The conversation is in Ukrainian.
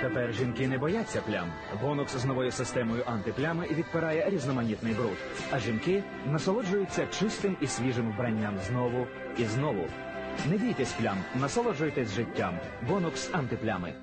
Тепер жінки не бояться плям. Бонокс з новою системою антиплями відпирає різноманітний бруд. А жінки насолоджуються чистим і свіжим вбранням знову і знову. Не бійтесь плям, насолоджуйтесь життям. Бонокс антиплями.